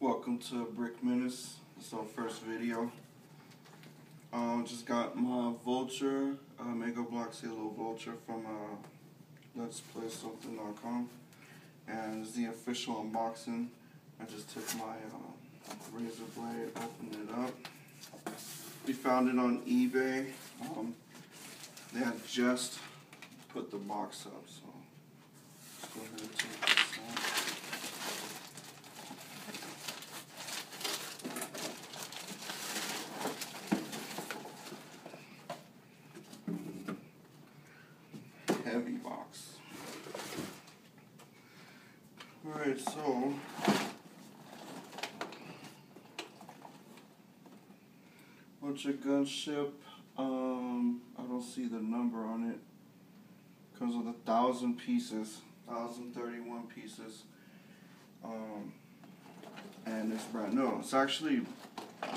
Welcome to Brick Menyce. It's our first video. Um, just got my Vulture, uh, Mega Bloks Halo Vulture from uh, Let's Play Something.com. And it's the official unboxing. I just took my uh, razor blade, opened it up. We found it on eBay. Um, they had just put the box up, so let's go ahead and take this out. Heavy box. Alright, so your gunship? Um, I don't see the number on it. Comes with a thousand pieces, thousand thirty-one pieces. Um, and it's brand new. It's actually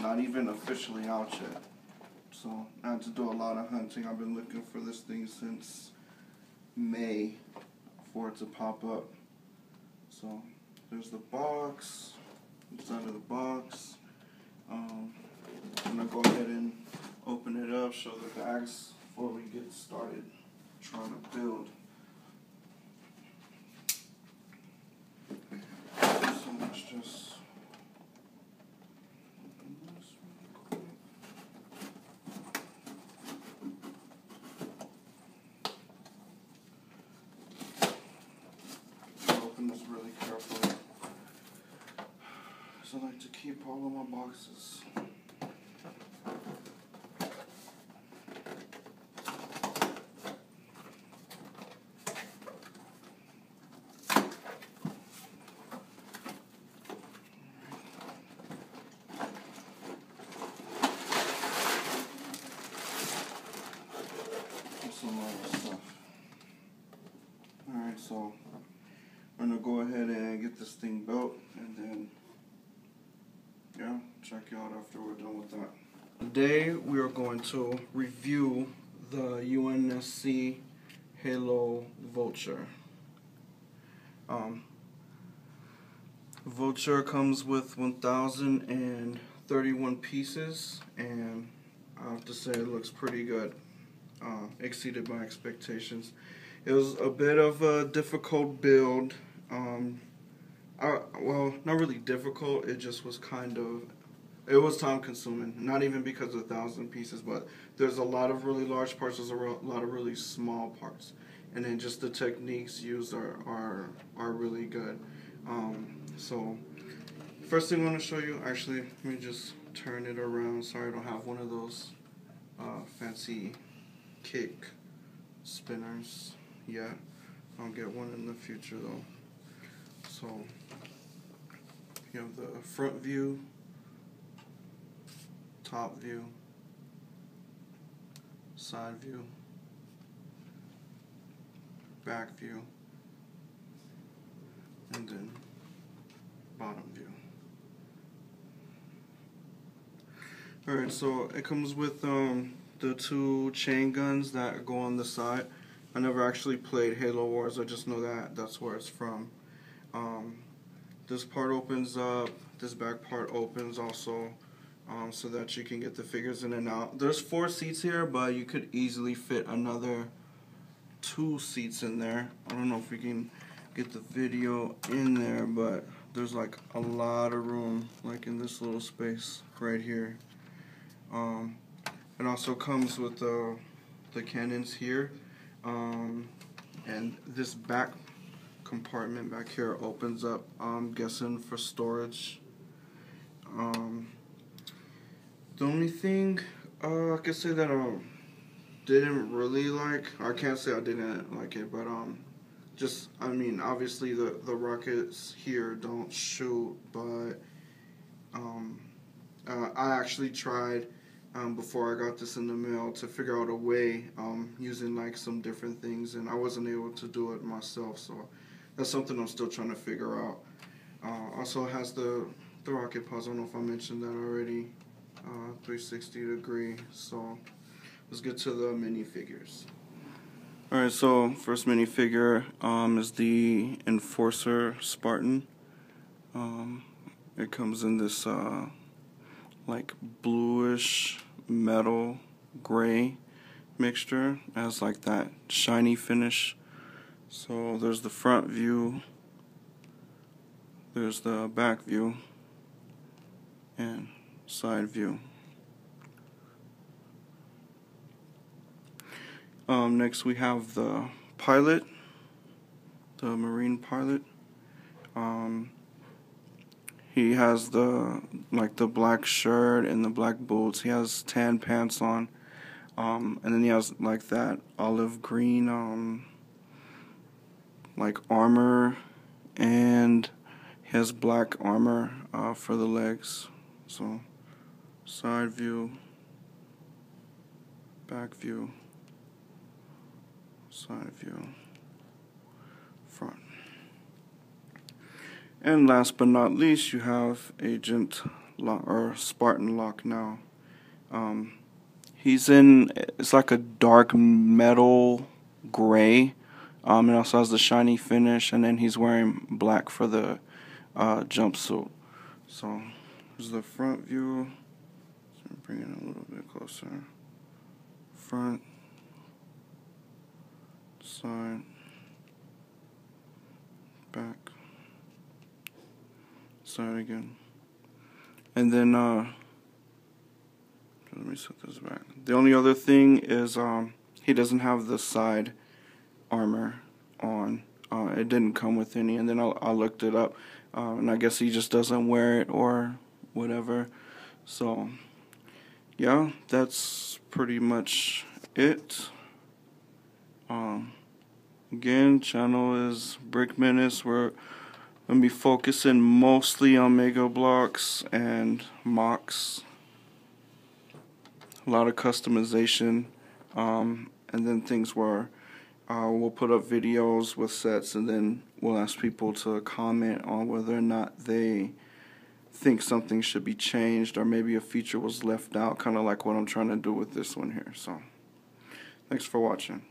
not even officially out yet. So I had to do a lot of hunting. I've been looking for this thing since May for it to pop up. So there's the box, it's under the box. Um, I'm gonna go ahead and open it up, show the bags before we get started trying to build. So let's just open this really quick. open this really carefully. So I like to keep all of my boxes. So I'm gonna go ahead and get this thing built yeah, check you out after we're done with that. Today we are going to review the UNSC Halo Vulture. Um, Vulture comes with 1,031 pieces and I have to say it looks pretty good. Uh, exceeded my expectations. It was a bit of a difficult build. Um, Well, not really difficult. It just was kind of, it was time consuming. Not even because of a thousand pieces, but there's a lot of really large parts. There's a lot of really small parts, and then just the techniques used are are are really good. Um, so, first thing I want to show you. Actually, let me just turn it around. Sorry, I don't have one of those uh, fancy kick spinners yet. I'll get one in the future though. So you have the front view, top view, side view, back view, and then bottom view. Alright, so it comes with um, the two chain guns that go on the side. I never actually played Halo Wars, I just know that that's where it's from. Um, this part opens up, this back part opens also, um, so that you can get the figures in and out. There's four seats here, but you could easily fit another two seats in there. I don't know if we can get the video in there, but there's like a lot of room, like in this little space right here. Um, it also comes with the the cannons here, um, and this back compartment back here opens up. I'm guessing for storage. Um, the only thing uh, I can say that I didn't really like, I can't say I didn't like it, but um, just I mean obviously the the rockets here don't shoot, but um, uh, I actually tried um, before I got this in the mail to figure out a way um, using like some different things, and I wasn't able to do it myself. So that's something I'm still trying to figure out. Uh, also has the the rocket pause. I don't know if I mentioned that already. Uh, 360 degree. So let's get to the minifigures. Alright, so first minifigure um, is the Enforcer Spartan. Um, It comes in this uh, like bluish metal gray mixture. It has like that shiny finish. So there's the front view, there's the back view, and side view. Um, next we have the pilot, the marine pilot. Um, he has the like the black shirt and the black boots. He has tan pants on, um, and then he has like that olive green um, like armor, and he has black armor uh, for the legs. So side view, back view side view, front. And last but not least, you have Agent or Spartan Locke now. Um, he's in, it's like a dark metal gray. Um, it also has the shiny finish, and then he's wearing black for the uh, jumpsuit. So, here's the front view. So bring it a little bit closer. Front side, back, side again. And then, uh, let me set this back. The only other thing is, um, he doesn't have the side armor on. Uh, it didn't come with any, and then I, I looked it up, uh, and I guess he just doesn't wear it or whatever. So, yeah, that's pretty much it. Um, Again, channel is Brick Menyce. We're to be focusing mostly on Mega Bloks and MOCs. A lot of customization. Um, and then things where uh, we'll put up videos with sets and then we'll ask people to comment on whether or not they think something should be changed or maybe a feature was left out, kind of like what I'm trying to do with this one here. So, thanks for watching.